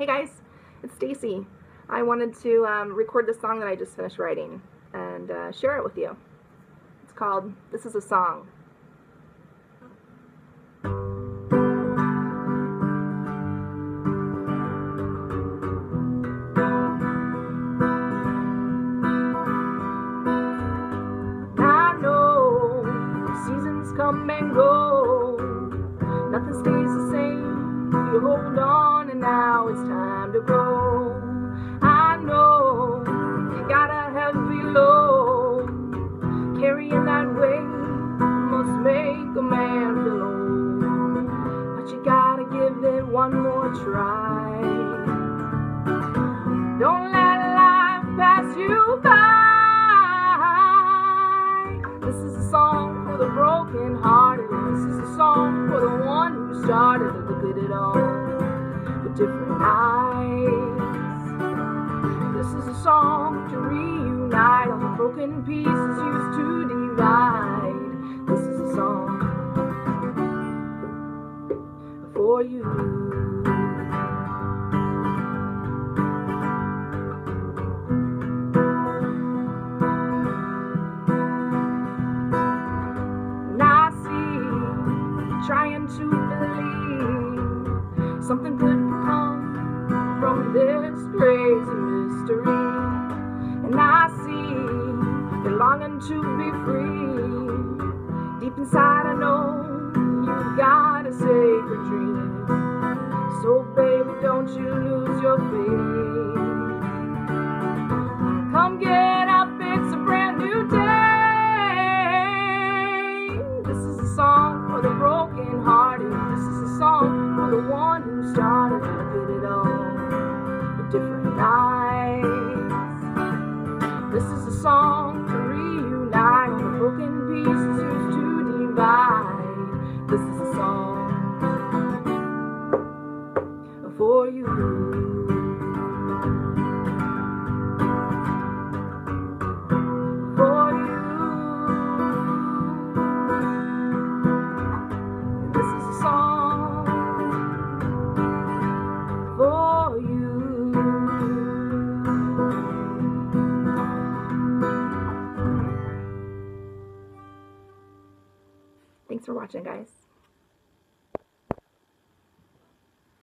Hey guys, it's Stacy. I wanted to um, record the song that I just finished writing and uh, share it with you. It's called This is a Song. I know seasons come and go, to go. I know you got a heavy load, carrying that weight must make a man feel old. But you gotta give it one more try. Don't let life pass you by. This is a song for the broken hearted. This is a song for the one who started to look at it all different eyes. This is a song to reunite all the broken pieces used to divide. This is a song for you. Something mystery. And I see you're longing to be free. Deep inside, I know you've got a sacred dream. So, baby, don't you lose your faith. Come get up, it's a brand new day. This is a song for the broken hearted. This is a song for the one who started for you. For you. This is a song for you. Thanks for watching, guys.